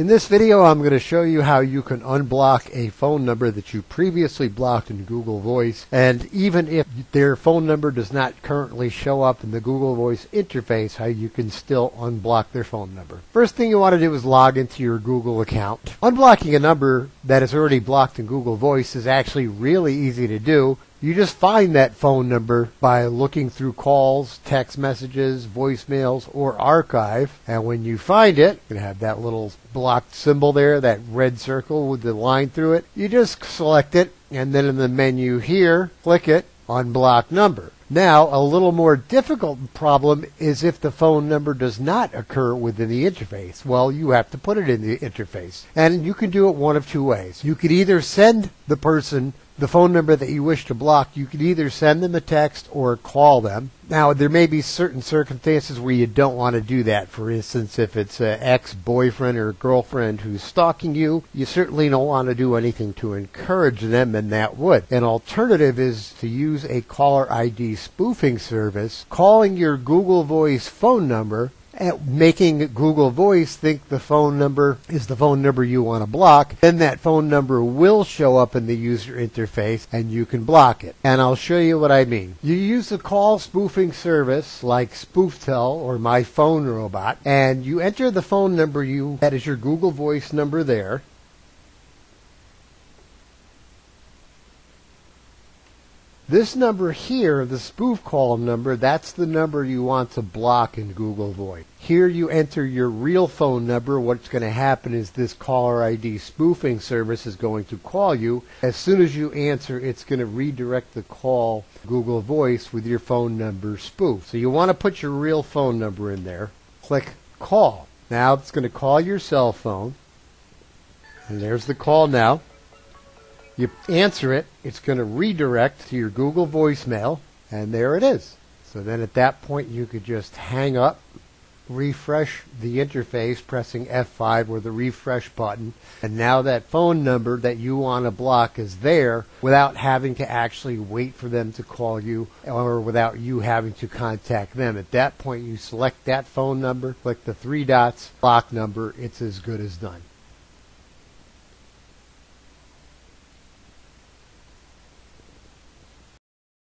In this video I'm going to show you how you can unblock a phone number that you previously blocked in Google Voice and even if their phone number does not currently show up in the Google Voice interface how you can still unblock their phone number. First thing you want to do is log into your Google account. Unblocking a number that is already blocked in Google Voice is actually really easy to do you just find that phone number by looking through calls, text messages, voicemails, or archive. And when you find it, you have that little blocked symbol there, that red circle with the line through it. You just select it, and then in the menu here, click it, unblock number. Now, a little more difficult problem is if the phone number does not occur within the interface. Well, you have to put it in the interface. And you can do it one of two ways. You could either send the person the phone number that you wish to block, you can either send them a text or call them. Now, there may be certain circumstances where you don't want to do that. For instance, if it's an ex boyfriend or girlfriend who's stalking you, you certainly don't want to do anything to encourage them, and that would. An alternative is to use a caller ID spoofing service, calling your Google Voice phone number making Google Voice think the phone number is the phone number you want to block, then that phone number will show up in the user interface and you can block it. And I'll show you what I mean. You use a call spoofing service like SpoofTel or My Phone Robot, and you enter the phone number you that is your Google Voice number there. This number here, the spoof call number, that's the number you want to block in Google Voice. Here you enter your real phone number. What's going to happen is this caller ID spoofing service is going to call you. As soon as you answer, it's going to redirect the call Google Voice with your phone number spoof. So you want to put your real phone number in there. Click call. Now it's going to call your cell phone. And there's the call now. You answer it, it's going to redirect to your Google voicemail, and there it is. So then at that point, you could just hang up, refresh the interface, pressing F5 or the refresh button, and now that phone number that you want to block is there without having to actually wait for them to call you or without you having to contact them. At that point, you select that phone number, click the three dots, block number, it's as good as done.